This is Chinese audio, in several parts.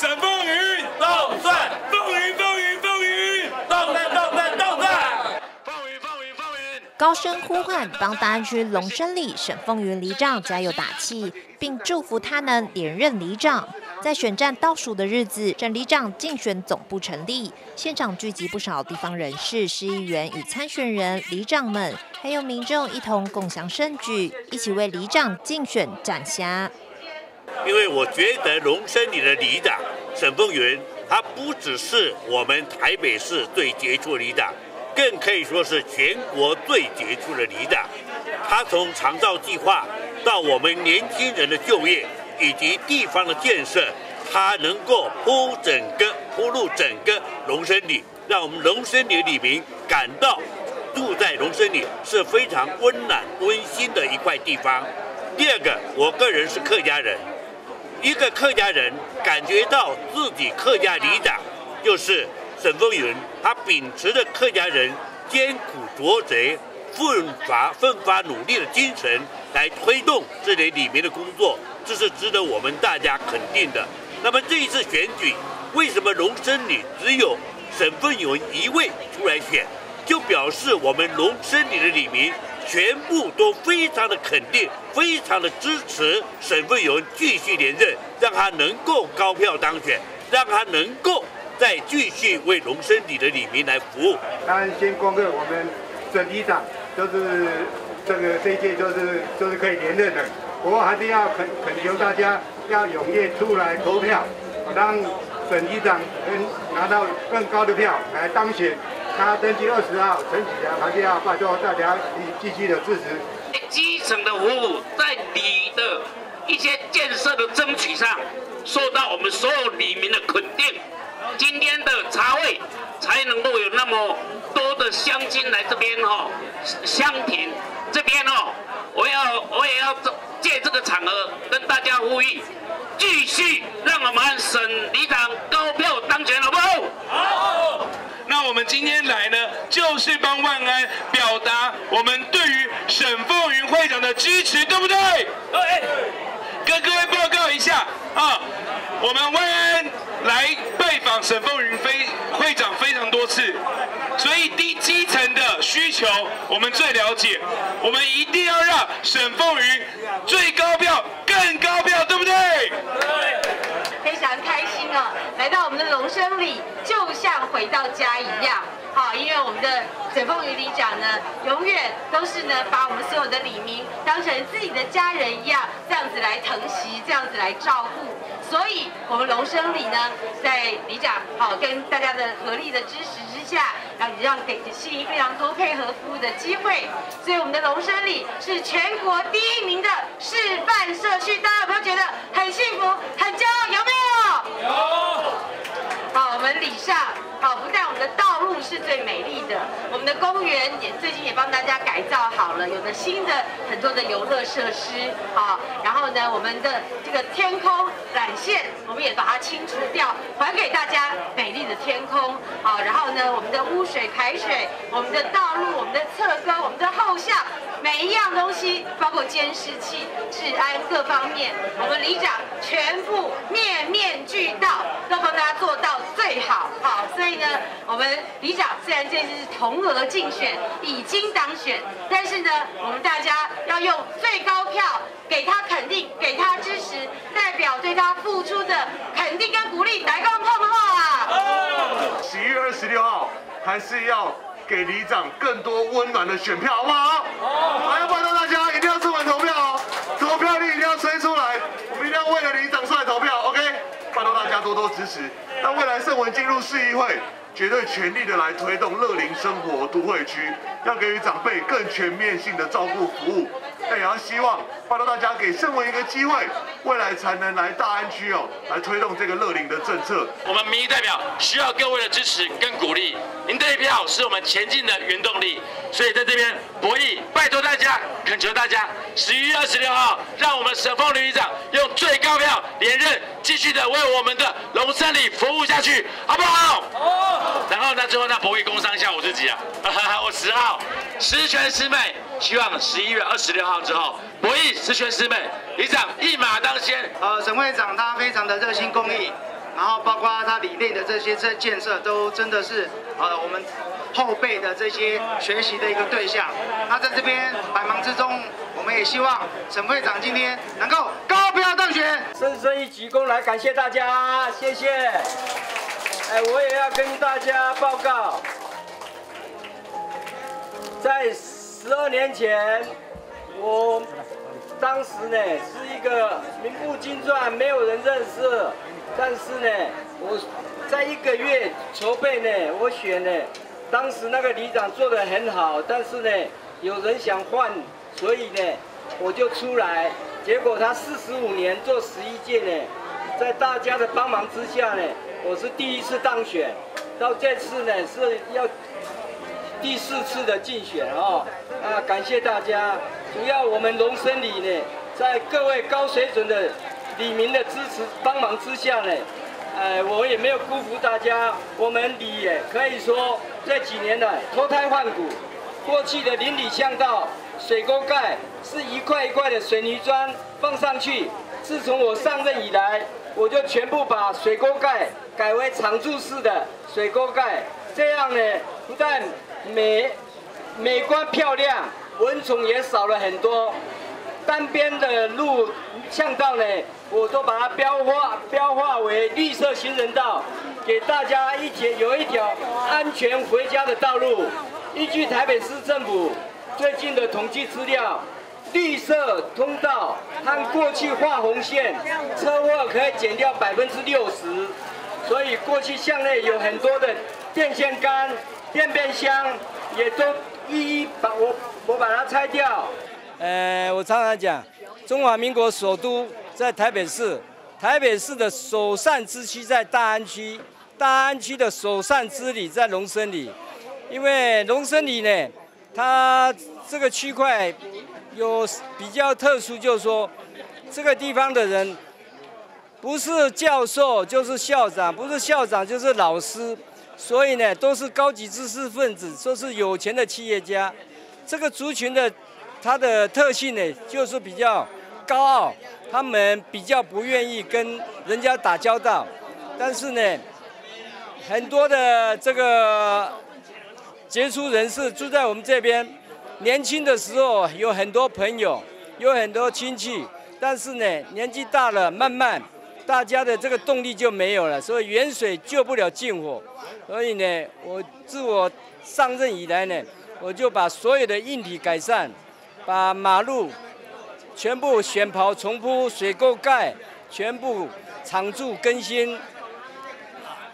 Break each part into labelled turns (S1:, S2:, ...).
S1: 沈凤云
S2: 动算，
S1: 凤云风云风云
S2: 动算动算动算。
S1: 凤云凤云凤云。
S3: 高声呼唤，帮大安区龙生里沈凤云里长加油打气，并祝福他能连任里长。在选战倒数的日子，镇里长竞选总部成立，现场聚集不少地方人士、市议员与参选人、里长们，还有民众一同共享盛举，一起为里长竞选展霞。
S4: 因为我觉得龙生里的里长沈凤云，他不只是我们台北市最杰出的里长，更可以说是全国最杰出的里长。他从长照计划到我们年轻人的就业。以及地方的建设，他能够铺整个铺路整个龙生里，让我们龙生里的里民感到住在龙生里是非常温暖温馨的一块地方。第二个，我个人是客家人，一个客家人感觉到自己客家里长就是沈凤云，他秉持着客家人艰苦卓绝、奋发奋发努力的精神来推动这里里面的工作。这是值得我们大家肯定的。那么这一次选举，为什么农村里只有沈凤云一位出来选，就表示我们农村里的里民全部都非常的肯定，非常的支持沈凤云继续连任，让他能够高票当选，让他能够再继续为龙生里的里民来服务。
S5: 当然，先恭贺我们沈局长，就是这个这一届就是就是可以连任的。不过还是要恳恳求大家要踊跃出来投票，让省局长能拿到更高的票来当选。他登记二十号，陈启良还是要拜托大家继续的支持。
S2: 基层的服务，在你的一些建设的争取上，受到我们所有里民的肯定。今天的茶会才能够有那么多的乡亲来这边哈，乡庭这边哦，我要我也要借这个场合跟大家呼吁，继续让我们省里长高票当选，好不好？
S1: 好。那我们今天来呢，就是帮万安表达我们对于沈凤云会长的支持，对不对？对。跟各位报告一下啊，我们万安来拜访沈凤云非会长非常多次，所以低基层的需求我们最了解，我们一定要让沈凤云最高票更高票，对？
S6: 非常开心哦，来到我们的龙生里，就像回到家一样。好，因为我们的沈凤云里长呢，永远都是呢，把我们所有的李明当成自己的家人一样，这样子来疼惜，这样子来照顾。所以，我们龙生里呢，在里长好跟大家的合力的支持之下，然后让给市民非常多配合服务的机会。所以，我们的龙生里是全国第一名的示范社区，大家有没有觉得很幸福、很骄傲？有没有？有。好，我们里上。好，不在我们的道路是最美丽的，我们的公园也最近也帮大家改造好了，有了新的很多的游乐设施，好，然后呢，我们的这个天空缆线我们也把它清除掉，还给大家美丽的天空，好，然后呢，我们的污水排水，我们的道路，我们的侧沟，我们的后巷，每一样东西，包括监视器、治安各方面，我们里长全部面面俱到，都帮大家做到最好，好，所以。呢，我们里长虽然这次是同额竞选，已经当选，但是呢，我们大家要用最高票给他肯定，给他，对他付出的肯定跟鼓励，来共碰话。
S7: 十一月二十六号，还是要给里长更多温暖的选票，好不好？好。还要拜托大家一定要出门投票哦，投票率一定要吹出来，我们一定要为了里长出来投票，OK？拜托大家多多支持。那未来盛文进入市议会，绝对全力的来推动乐龄生活都会区，要给予长辈更全面性的照顾服务。那也要希望拜托大家给盛文一个机会，未来才能来大安区哦，来推动这个乐龄的政策。
S8: 我们民意代表需要各位的支持跟鼓励，您这一票是我们前进的原动力。所以在这边博弈，拜托大家，恳求大家，十一月二十六号，让我们沈凤旅长用最高票连任，继续的为我们的龙山里服务下去，好不好？好。然后呢，最后那博弈工商一下我自己啊，我十号，十全十美，希望十一月二十六号之后，博弈十全十美，里长一马当先。
S9: 呃，沈会长他非常的热心公益。然后包括他里内的这些这建设，都真的是呃我们后辈的这些学习的一个对象。那在这边百忙之中，我们也希望沈会长今天能够高票当选，
S10: 深深一鞠躬来感谢大家，谢谢。哎，我也要跟大家报告，在十二年前，我当时呢是一个名不经传，没有人认识。但是呢，我在一个月筹备呢，我选呢，当时那个里长做的很好，但是呢，有人想换，所以呢，我就出来。结果他四十五年做十一届呢，在大家的帮忙之下呢，我是第一次当选。到这次呢是要第四次的竞选哦，啊，感谢大家。主要我们龙生里呢，在各位高水准的。李明的支持帮忙之下呢，呃，我也没有辜负大家。我们李也可以说这几年来脱胎换骨。过去的邻里巷道水沟盖是一块一块的水泥砖放上去，自从我上任以来，我就全部把水沟盖改为常驻式的水沟盖，这样呢，不但美美观漂亮，蚊虫也少了很多。单边的路巷道呢，我都把它标化标化为绿色行人道，给大家一条有一条安全回家的道路。依据台北市政府最近的统计资料，绿色通道和过去画红线，车祸可以减掉百分之六十。所以过去巷内有很多的电线杆、电变箱，也都一一把我我把它拆掉。呃，我常常讲，中华民国首都在台北市，台北市的首善之区在大安区，大安区的首善之里在龙森里。因为龙森里呢，它这个区块有比较特殊，就是说这个地方的人不是教授就是校长，不是校长就是老师，所以呢都是高级知识分子，都是有钱的企业家。这个族群的。它的特性呢，就是比较高傲，他们比较不愿意跟人家打交道。但是呢，很多的这个杰出人士住在我们这边，年轻的时候有很多朋友，有很多亲戚，但是呢，年纪大了，慢慢大家的这个动力就没有了，所以远水救不了近火。所以呢，我自我上任以来呢，我就把所有的硬体改善。把马路全部选刨重铺，水沟盖全部常驻更新。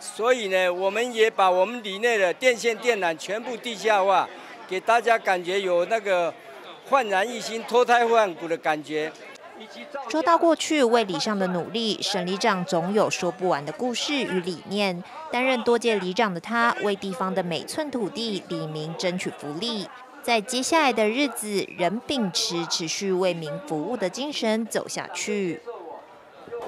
S10: 所以呢，我们也把我们里内的电线电缆全部地下化，给大家感觉有那个焕然一新、脱胎换骨的感觉。
S3: 说到过去为里上的努力，沈里长总有说不完的故事与理念。担任多届里长的他，为地方的每寸土地、里民争取福利。在接下来的日子，仍秉持持续为民服务的精神走下去。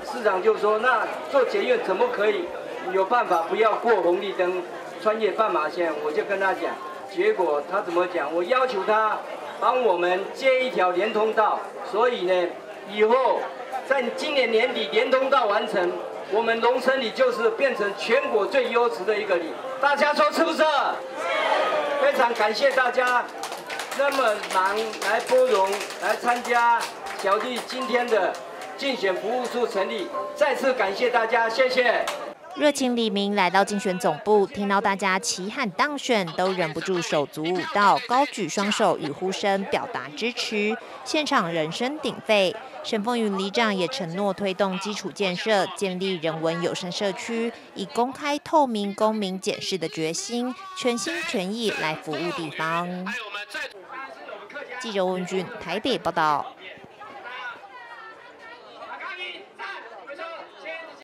S10: 市长就说：“那做捷运怎么可以有办法不要过红绿灯，穿越斑马线？”我就跟他讲，结果他怎么讲？我要求他帮我们接一条连通道。所以呢，以后在今年年底连通到完成，我们龙城里就是变成全国最优质的一个里。大家说是不是？非常感谢大家。那么忙来包容来参加小弟今天的竞选服务处成立，再次感谢大家，谢谢。
S3: 热情李明来到竞选总部，听到大家齐喊当选，都忍不住手足舞蹈，高举双手与呼声表达支持，现场人声鼎沸。沈凤云里长也承诺推动基础建设，建立人文友善社区，以公开透明、公民检视的决心，全心全意来服务地方。记者温俊台北报道。